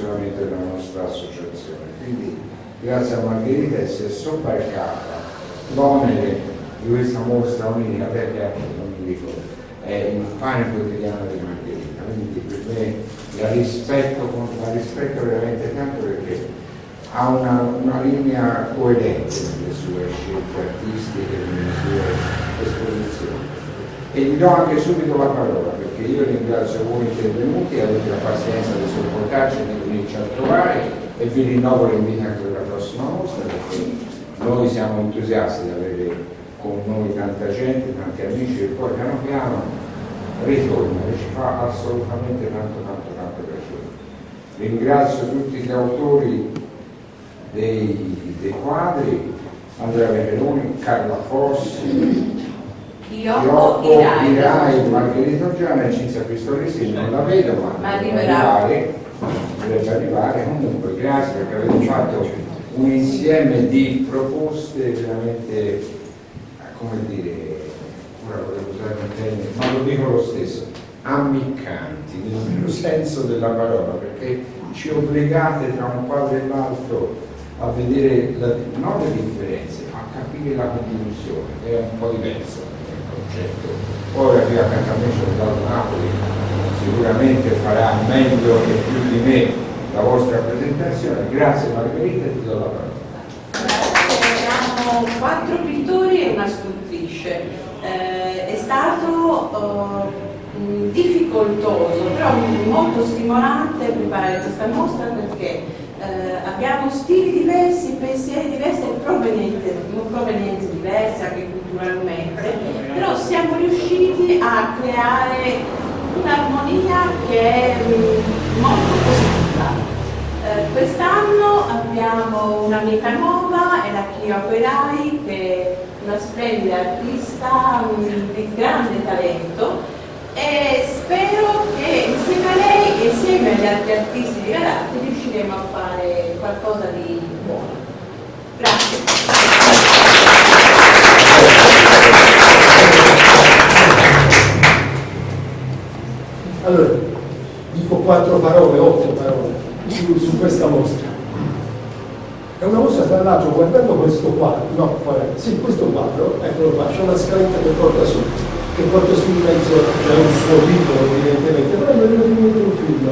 funzionamento della nostra associazione. Quindi grazie a Margherita e si è sobbarcata l'onere di questa mostra unica, piace, non mi dico, è il pane quotidiano di Margherita, quindi per me la rispetto, la rispetto veramente tanto perché ha una, una linea coerente nelle sue scelte artistiche, nelle sue esposizioni. E gli do anche subito la parola perché io ringrazio voi intervenuti, avete la pazienza di sopportarci, di venirci a trovare e vi rinnovo l'invito anche per la prossima mostra perché noi siamo entusiasti di avere con noi tanta gente, tanti amici e poi piano piano ritorna e ci fa assolutamente tanto tanto tanto piacere. Ringrazio tutti gli autori dei, dei quadri, Andrea Veneroni, Carla Fossi, Iocco, Irai, Irai. Margherita Giana e Cinzia Pistolesi, non la vedo ma, Ma dovrebbe arriverà. arrivare, dovrebbe arrivare, comunque grazie perché avete fatto un insieme di proposte veramente, eh, come dire, ora volevo usare un termine, ma lo dico lo stesso, ammiccanti, nel vero senso della parola, perché ci obbligate tra un quadro e l'altro a vedere la- non le differenze, ma a capire la condivisione, è un po' diverso concetto. Ora qui accanto a me c'è Dato Napoli, sicuramente farà meglio e più di me la vostra presentazione. Grazie Margherita e ti do la parola. Abbiamo quattro pittori e una scrittrice. Eh, è stato eh, difficoltoso, però molto stimolante preparare questa mostra perché eh, abbiamo stili diversi, pensieri diversi e provenienze, provenienze diverse anche culturalmente, però siamo riusciti a creare un'armonia che è mh, molto positiva. Eh, quest'anno abbiamo un'amica nuova, è la Chia Operai, che è una splendida artista mm, di grande talento e spero che insieme a lei e insieme agli altri artisti di Galati riusciremo a fare qualcosa di buono. Grazie. Allora, dico quattro parole, otto parole su, su questa mostra. È una mostra, tra l'altro, guardando questo quadro, no, guarda, sì, questo quadro, eccolo qua, c'è una scaletta che porta su, che porta su in mezzo, c'è un suo titolo evidentemente, però è un film,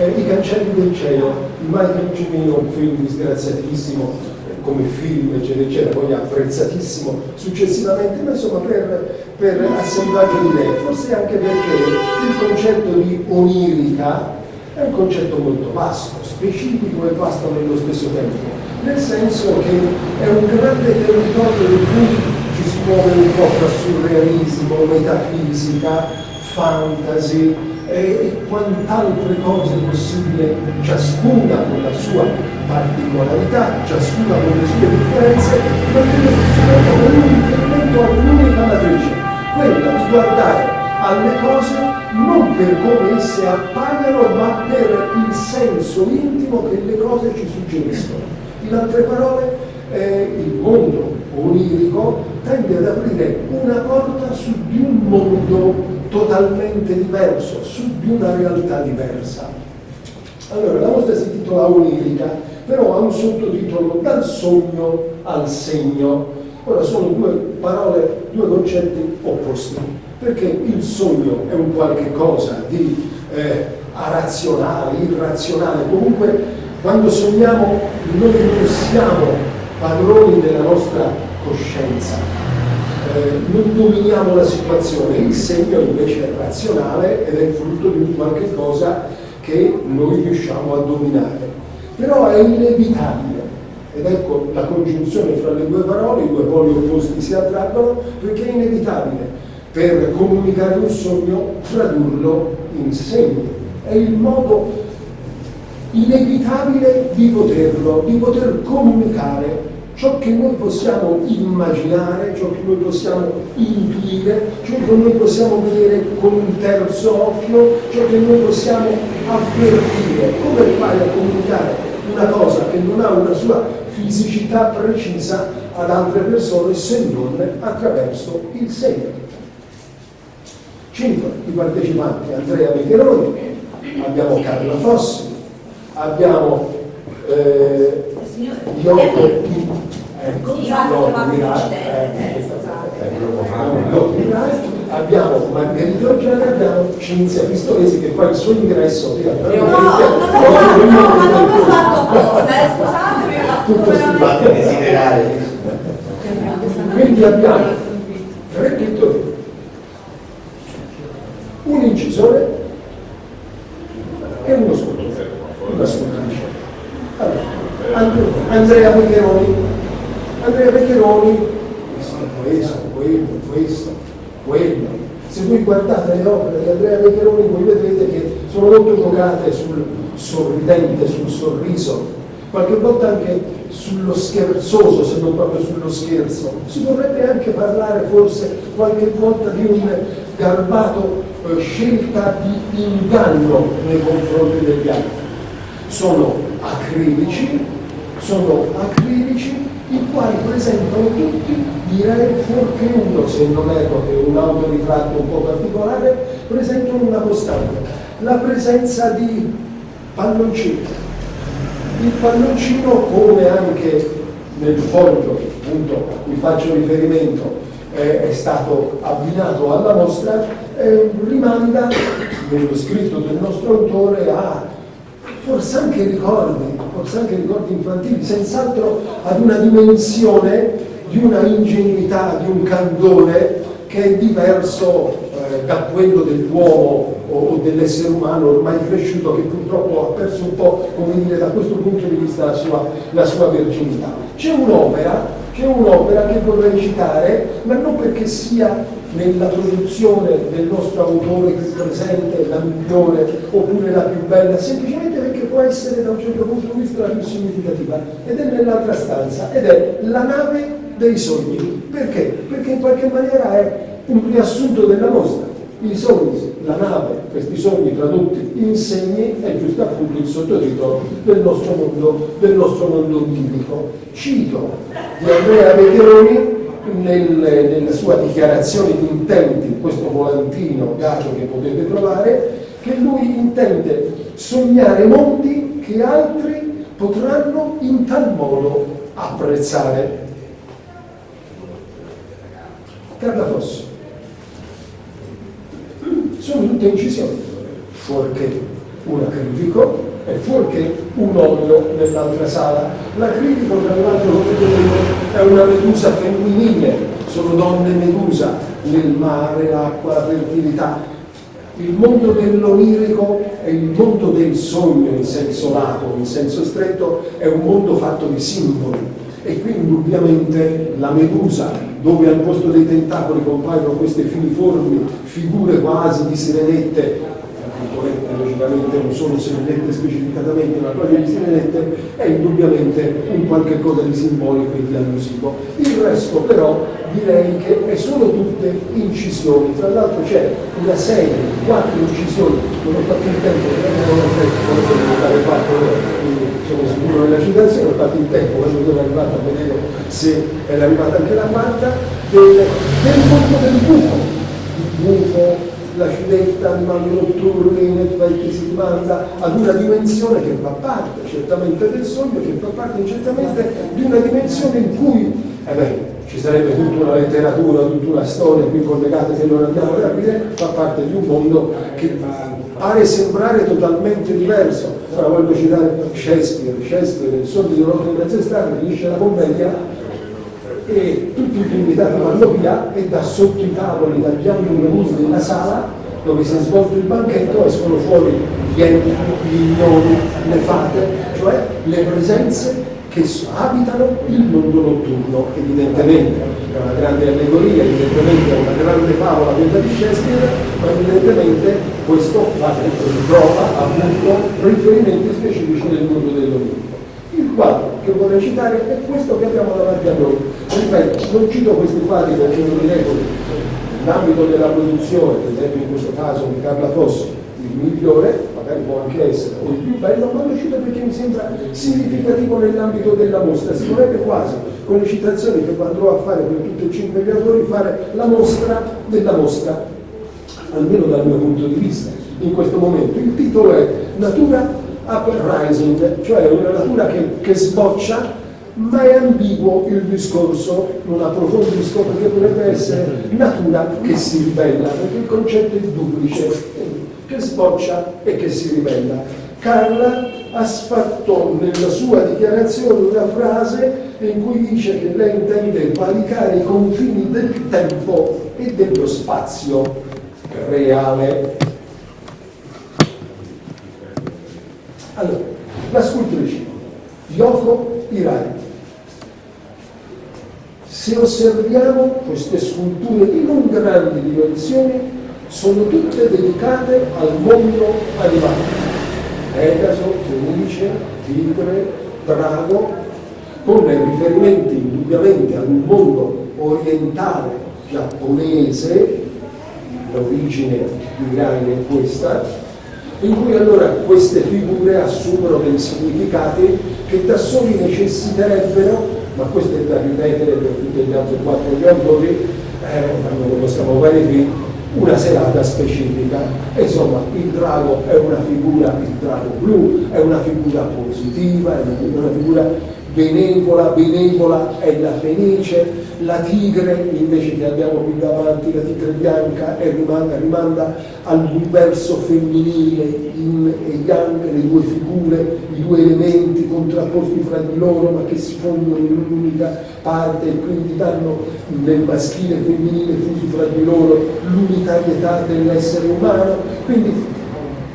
eh, I cancelli del cielo, il Michael Cimino, un film disgraziatissimo, eh, come film, eccetera, eccetera, poi apprezzatissimo successivamente, ma insomma per, per assemblaggio di idee, forse anche perché il concetto di onirica è un concetto molto vasto, specifico e vasto nello stesso tempo, nel senso che è un grande territorio in cui ci si muove un po' fra surrealismo, metafisica, fantasy e, quant'altre cose possibili, ciascuna con la sua particolarità, ciascuna con le sue differenze, ma nello stesso tempo con un riferimento a un'unica matrice, quella di guardare alle cose non per come esse appaiono, ma per il senso intimo che le cose ci suggeriscono. In altre parole, eh, il mondo onirico tende ad aprire una porta su di un mondo totalmente diverso, su di una realtà diversa. Allora, la mostra si intitola Onirica, però ha un sottotitolo Dal sogno al segno. Ora sono due parole, due concetti opposti, perché il sogno è un qualche cosa di eh, razionale, irrazionale, comunque quando sogniamo noi non siamo padroni della nostra coscienza, eh, non dominiamo la situazione, il segno invece è razionale ed è frutto di qualche cosa che noi riusciamo a dominare. Però è inevitabile, ed ecco la congiunzione fra le due parole, i due poli opposti si attraggono, perché è inevitabile per comunicare un sogno tradurlo in segno. è il modo inevitabile di poterlo, di poter comunicare ciò che noi possiamo immaginare, ciò che noi possiamo intuire, ciò che noi possiamo vedere con un terzo occhio, ciò che noi possiamo avvertire. Come fai a comunicare una cosa che non ha una sua fisicità precisa ad altre persone se non attraverso il segno? Cinque i partecipanti, Andrea Micheloni, abbiamo Carla Fossi, abbiamo eh, Yoko ecco, Sì, abbiamo Margherita Giorgiani, abbiamo Cinzia Pistolesi che fa il suo ingresso No, non l'ho fatto, no, ma non l'ho fatto apposta, eh, scusatemi, Tutto veramente- Fate desiderare. Quindi abbiamo tre pittori, un incisore e uno scultore, una scultrice. Allora, And- Andrea Peccheroni, Andrea Peccheroni, questo, questo, quello, questo, quello. Se voi guardate le opere di Andrea Peccheroni voi vedrete che sono molto giocate sul sorridente, sul sorriso, qualche volta anche sullo scherzoso, se non proprio sullo scherzo. Si vorrebbe anche parlare forse qualche volta di un garbato eh, scelta di inganno nei confronti degli altri. Sono acrilici, sono acrilici i quali presentano tutti, direi fuorché uno, se non erro che è un autoritratto un po' particolare, presentano una costante, la presenza di palloncini. Il palloncino, come anche nel foglio appunto, cui faccio riferimento, eh, è stato abbinato alla mostra, eh, rimanda, nello scritto del nostro autore, a forse anche ricordi, forse anche ricordi infantili, senz'altro ad una dimensione di una ingenuità, di un candore che è diverso eh, da quello dell'uomo o, dell'essere umano ormai cresciuto che purtroppo ha perso un po', come dire, da questo punto di vista la sua, la sua verginità. C'è un'opera, c'è un'opera che vorrei citare, ma non perché sia nella produzione del nostro autore più presente, la migliore oppure la più bella, semplicemente può essere da un certo punto di vista la più significativa ed è nell'altra stanza ed è la nave dei sogni. Perché? Perché in qualche maniera è un riassunto della mostra. I sogni, la nave, questi sogni tradotti in segni è giusto appunto il sottotitolo del nostro mondo, del nostro mondo biblico. Cito di Andrea Vecchioni nel- nella sua dichiarazione di intenti, questo volantino gacio che potete trovare, che lui intende sognare mondi che altri potranno in tal modo apprezzare. Carla Fossi. Sono tutte incisioni, fuorché un acrilico e fuorché un olio nell'altra sala. L'acrilico, tra l'altro, è una medusa femminile, sono donne medusa, nel mare, l'acqua, la fertilità. Il mondo dell'onirico è il mondo del sogno in senso lato, in senso stretto, è un mondo fatto di simboli. E qui indubbiamente la medusa, dove al posto dei tentacoli compaiono queste filiformi figure quasi di sirenette, logicamente non sono sirenette specificatamente, ma quasi di sirenette, è indubbiamente un qualche cosa di simbolico e di allusivo. Il resto però direi che è solo tutte incisioni, tra l'altro c'è una serie di quattro incisioni, non ho fatto il tempo, non ho tempo, non dare quattro quindi sono sicuro della citazione, ho fatto il tempo, quando sono arrivato a vedere se era arrivata anche la quarta, del, del del buco, il buco, la ciudetta, animali notturni, in effetti si rimanda ad una dimensione che fa parte certamente del sogno, che fa parte certamente di una dimensione in cui, eh beh, ci sarebbe tutta una letteratura, tutta una storia qui collegata che non andiamo a capire, fa parte di un mondo che pare sembrare totalmente diverso. Ora voglio citare Shakespeare, Shakespeare, il sogno di mezzo strada, finisce la commedia e tutti invitati vanno via e da sotto i tavoli, dagli angoli chiusi della sala dove si è svolto il banchetto escono fuori gli enti, gli ignoti, le fate, cioè le presenze che abitano il mondo notturno, evidentemente è una grande allegoria, evidentemente è una grande favola quella di Shakespeare, ma evidentemente questo fa, trova appunto riferimenti specifici nel mondo dell'Olimpo. Quadro che vorrei citare è questo che abbiamo davanti a noi. Ripeto, non cito questi quadri perché non li leggo nell'ambito della produzione, per esempio in questo caso di Carla Fossi, il migliore, magari può anche essere, o il più bello, ma lo cito perché mi sembra significativo nell'ambito della mostra. Si vorrebbe quasi, con le citazioni che andrò a fare per tutti e cinque gli autori, fare la mostra della mostra, almeno dal mio punto di vista, in questo momento. Il titolo è Natura Uprising, cioè una natura che, che sboccia ma è ambiguo il discorso, non approfondisco perché potrebbe essere natura che si ribella, perché il concetto è duplice che sboccia e che si ribella. Carla fatto nella sua dichiarazione una frase in cui dice che lei intende valicare i confini del tempo e dello spazio reale. Allora, la scultrice Yoko Irai. Se osserviamo queste sculture di non grandi dimensioni, sono tutte dedicate al mondo animale. Pegaso, Fenice, Tigre, Drago, con riferimenti indubbiamente al mondo orientale giapponese, l'origine direi è questa, in cui allora queste figure assumono dei significati che da soli necessiterebbero, ma questo è da ripetere per tutti gli altri quattro gli autori, eh, non lo possiamo fare qui, una serata specifica. Insomma, il drago è una figura, il drago blu è una figura positiva, è una figura benevola, benevola è la fenice, la tigre invece che abbiamo qui davanti, la tigre bianca, rimanda, rimanda all'universo femminile, in e yang, le due figure, i due elementi contrapposti fra di loro ma che si fondono in un'unica parte e quindi danno nel maschile e femminile fusi fra di loro l'unitarietà dell'essere umano. Quindi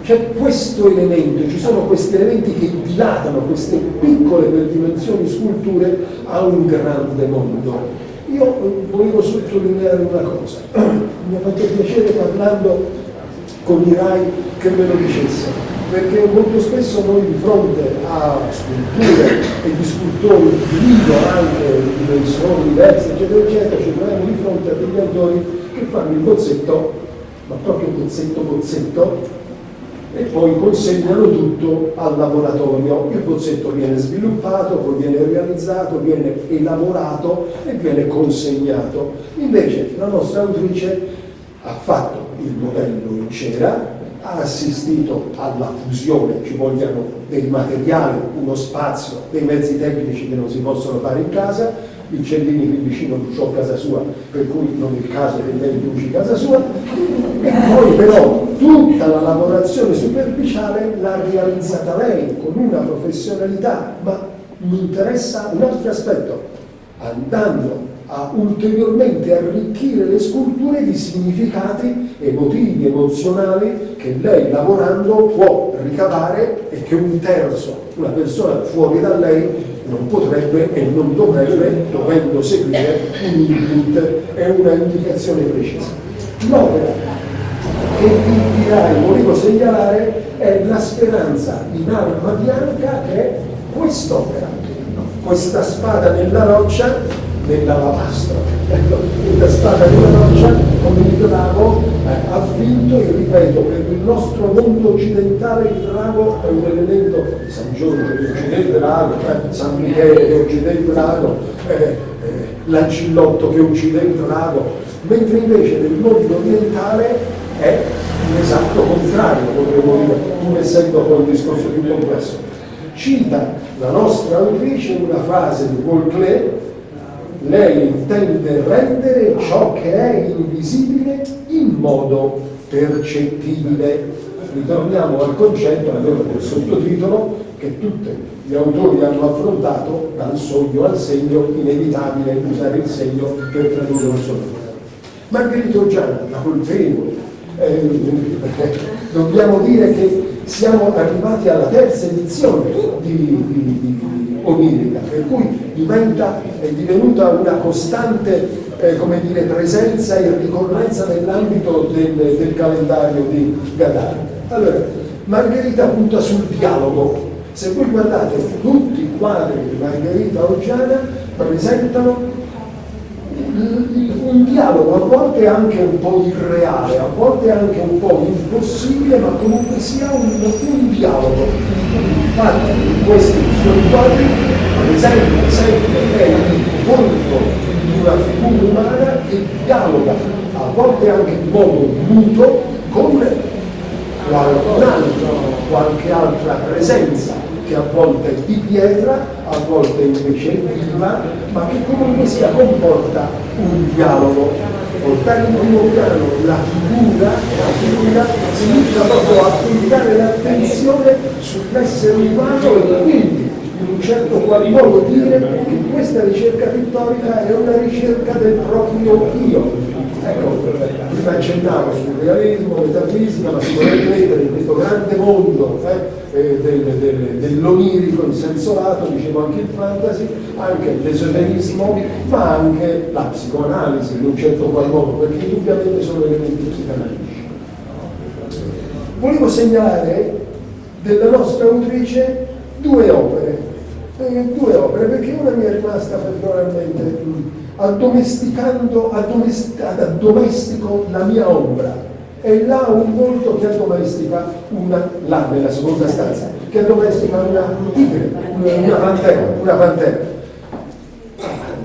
c'è questo elemento, ci sono questi elementi che dilatano queste piccole per dimensioni sculture a un grande mondo. Io volevo sottolineare una cosa, mi ha fatto piacere parlando con i RAI che me lo dicesse, perché molto spesso noi di fronte a sculture e di scultori di vivo anche di dimensioni diverse, eccetera, eccetera, ci troviamo di fronte a degli autori che fanno il bozzetto, ma proprio bozzetto bozzetto, e poi consegnano tutto al laboratorio. Il bozzetto viene sviluppato, poi viene realizzato, viene elaborato e viene consegnato. Invece la nostra autrice ha fatto il modello in cera, ha assistito alla fusione, ci vogliono dei materiali, uno spazio, dei mezzi tecnici che non si possono fare in casa, il Cellini qui vicino bruciò casa sua, per cui non è il caso che lei bruci casa sua, e poi però tutta la lavorazione superficiale l'ha realizzata lei con una professionalità, ma mi interessa un altro aspetto, andando a ulteriormente arricchire le sculture di significati emotivi, emozionali che lei lavorando può ricavare e che un terzo, una persona fuori da lei non potrebbe e non dovrebbe, dovendo seguire un input e una indicazione precisa. L'opera che vi direi, volevo segnalare, è la speranza in arma bianca è quest'opera, questa spada nella roccia nella lavastra. Ecco, la spada nella roccia, come il drago, eh, ha vinto, e ripeto, per il nostro mondo occidentale il drago è un elemento, San Giorgio uccide il drago, eh, San Michele che uccide il drago, eh, eh, l'ancillotto che uccide il drago, mentre invece nel mondo orientale è l'esatto contrario, potremmo dire, pur essendo poi un discorso più complesso. Cita la nostra autrice una frase di Paul Klee lei intende rendere ciò che è invisibile in modo percettibile. Ritorniamo al concetto, almeno del sottotitolo, che tutti gli autori hanno affrontato dal sogno al segno, inevitabile usare il segno per tradurre un sogno. Margherita Gianna, la colpevole, eh, dobbiamo dire che siamo arrivati alla terza edizione di, di, di onirica, per cui diventa, è divenuta una costante eh, come dire, presenza e ricorrenza nell'ambito del, del calendario di Gadar. Allora, Margherita punta sul dialogo. Se voi guardate tutti i quadri di Margherita Oggiana presentano un dialogo a volte anche un po' irreale, a volte anche un po' impossibile, ma comunque sia un, un dialogo. Infatti questi suoi quadri presentano sempre il volto di una figura umana che dialoga, a volte anche in modo muto, con qualcun altro, qualche altra presenza che a volte è di pietra, a volte invece viva, ma che comunque sia comporta un dialogo. Portare in primo piano la figura, la figura significa proprio applicare l'attenzione sull'essere umano e quindi in un certo qual modo dire che questa ricerca pittorica è una ricerca del proprio io, Ecco, prima accennavo sul realismo, metafisica, ma si vorrebbe mettere in questo grande mondo eh, eh, del, del, dell'onirico in senso lato, dicevo anche il fantasy, anche l'esoterismo, ma anche la psicoanalisi in un certo qual modo, perché indubbiamente sono elementi psicanalitici. Volevo segnalare della nostra autrice due opere, eh, due opere, perché una mi è rimasta particolarmente addomesticando, addomest, addomestico la mia ombra. E là un volto che addomestica una, là nella seconda stanza, che addomestica una tigre, una, pantera, una pantera.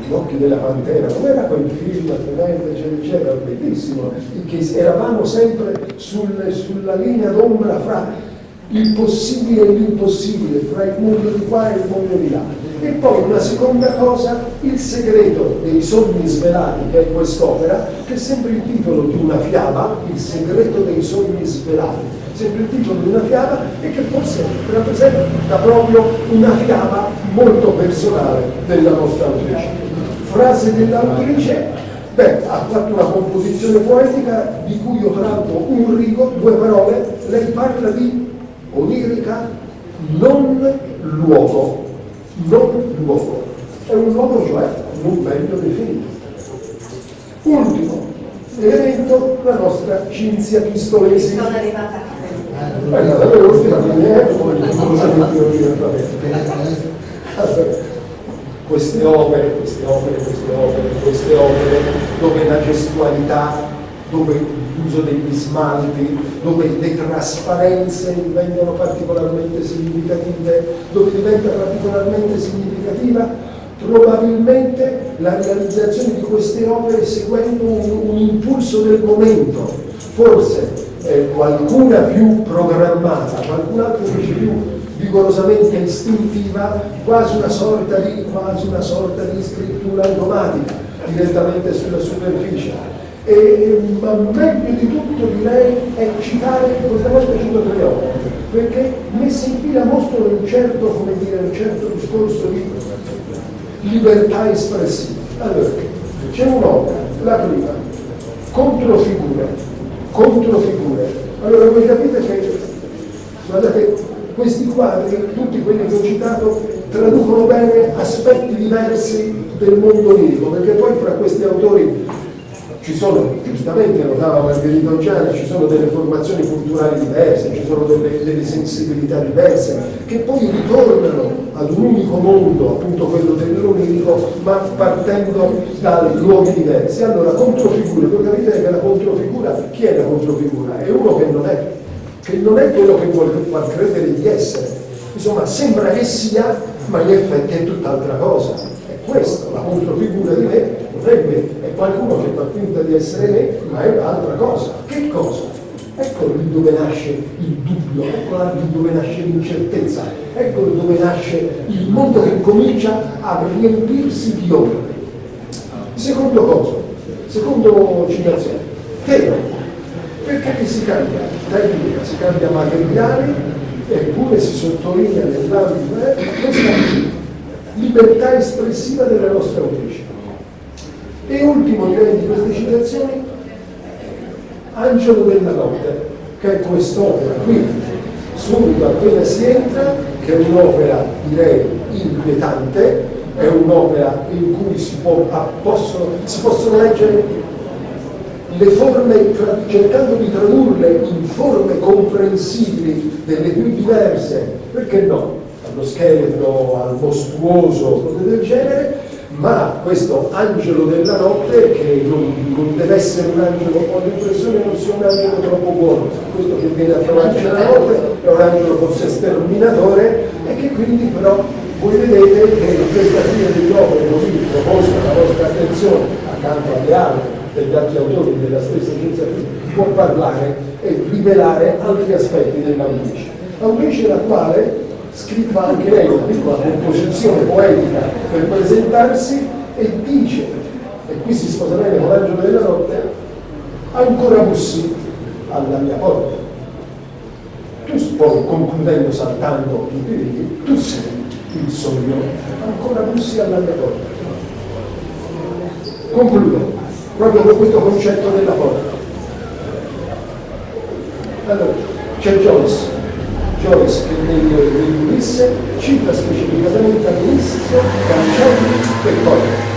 Gli occhi della pantera, com'era quel film tremendo, eccetera, eccetera, bellissimo, che eravamo sempre sul, sulla linea d'ombra fra il possibile e l'impossibile, fra il mondo di qua e il mondo di là. E poi una seconda cosa, il segreto dei sogni svelati, che è quest'opera, che è sempre il titolo di una fiaba, il segreto dei sogni svelati, sempre il titolo di una fiaba e che forse rappresenta proprio una fiaba molto personale della nostra autrice. Frase dell'autrice, beh, ha fatto una composizione poetica di cui ho tratto un rigo, due parole, lei parla di onirica non luogo non luogo, è un luogo cioè non meglio definito. Ultimo elemento, la nostra Cinzia Pistolesi. Sono arrivata a è andata l'ultima, quindi è come queste opere, queste opere, queste opere, queste opere, dove la gestualità, dove l'uso degli smalti, dove le trasparenze diventano particolarmente significative, dove diventa particolarmente significativa probabilmente la realizzazione di queste opere seguendo un, un impulso del momento, forse eh, qualcuna più programmata, qualcun'altra invece più vigorosamente istintiva, quasi una sorta di, quasi una sorta di scrittura automatica direttamente sulla superficie e, ma meglio di tutto direi è citare, questa volta cito tre opere, perché messe in fila mostrano un certo, come dire, un certo discorso di libertà espressiva. Allora, c'è un'opera, la prima, controfigure, controfigure. Allora voi capite che, guardate, questi quadri, tutti quelli che ho citato, traducono bene aspetti diversi del mondo lirico, perché poi fra questi autori ci sono, giustamente notava Margherita Oggiana, ci sono delle formazioni culturali diverse, ci sono delle, delle, sensibilità diverse, che poi ritornano ad un unico mondo, appunto quello dell'onirico, ma partendo da luoghi diversi. Allora, controfigure, voi capite che la controfigura, chi è la controfigura? È uno che non è, che non è quello che vuole far credere di essere. Insomma, sembra che sia, ma in effetti è tutt'altra cosa. È questo, la controfigura di me potrebbe, è qualcuno che fa finta di essere me, ma è un'altra cosa. Che cosa? Ecco lì dove nasce il dubbio, ecco lì dove nasce l'incertezza, ecco dove nasce il mondo che comincia a riempirsi di ombre. Secondo cosa? Secondo citazione, tema. Perché si cambia tecnica, si cambia materiali, eppure si sottolinea nell'ambito eh, questa libertà espressiva della nostra autrice. E ultimo direi di queste citazioni, Angelo della notte, che è quest'opera qui, subito appena si entra, che è un'opera direi inquietante, è un'opera in cui si, può, possono, si possono leggere le forme, cercando di tradurle in forme comprensibili delle più diverse, perché no? Allo scheletro, al mostruoso, cose del genere, ma questo angelo della notte che non, non deve essere un angelo, ho l'impressione non sia un angelo troppo buono, questo che viene a trovarci la notte è un angelo forse sterminatore e che quindi però voi vedete che questa fine di opere così proposta alla vostra attenzione accanto alle altre degli altri autori della stessa scienza può parlare e rivelare altri aspetti dell'Audice. Audice la quale scritta anche lei una piccola composizione poetica per presentarsi e dice, e qui si sposa bene con l'angelo della notte, ancora bussi alla mia porta. Tu poi concludendo saltando i piedi, tu sei il sogno, ancora bussi alla mia porta. Concludo proprio con questo concetto della porta. Allora, c'è Joyce Joyce che nel, nell'Ulisse cita specificatamente all'inizio cancelli e porte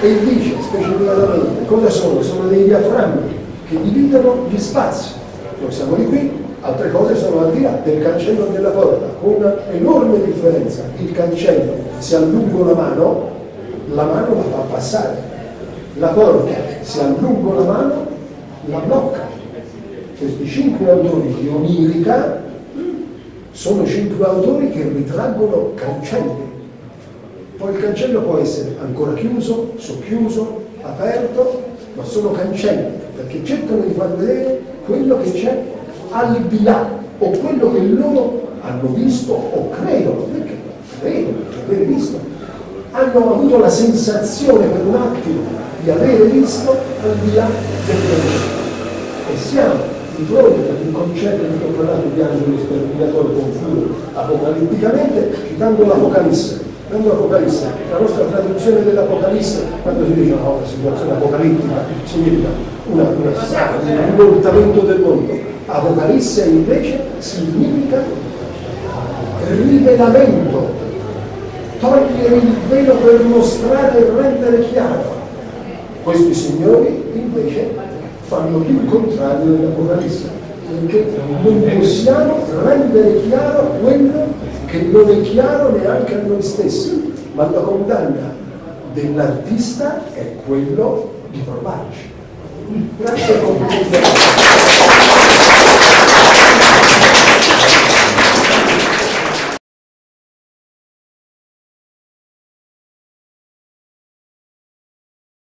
e dice specificatamente cosa sono? Sono dei diaframmi che dividono gli spazi. Noi siamo di qui, altre cose sono al di là del cancello della porta, con una enorme differenza. Il cancello, se allungo la mano, la mano la fa passare. La porta, se allungo la mano, la blocca. Questi cinque autori di onirica sono cinque autori che ritraggono cancelli. Poi il cancello può essere ancora chiuso, socchiuso, aperto, ma sono cancelli, perché cercano di far vedere quello che c'è al di là, o quello che loro hanno visto o credono, perché credono di aver visto, hanno avuto la sensazione per un attimo di avere visto al di là del cancello. E siamo di fronte ad un concetto di controllato di angelo sterminatore confuso apocalitticamente, citando l'Apocalisse. Citando l'Apocalisse, la nostra traduzione dell'Apocalisse, quando si dice no, la situazione apocalittica, significa una, una, un voltamento del mondo. Apocalisse invece significa rivelamento, togliere il velo per mostrare e rendere chiaro. Questi signori invece fanno più il contrario dell'Apocalisse, perché non possiamo rendere chiaro quello che non è chiaro neanche a noi stessi, ma la condanna dell'artista è quello di provarci. Grazie a tutti.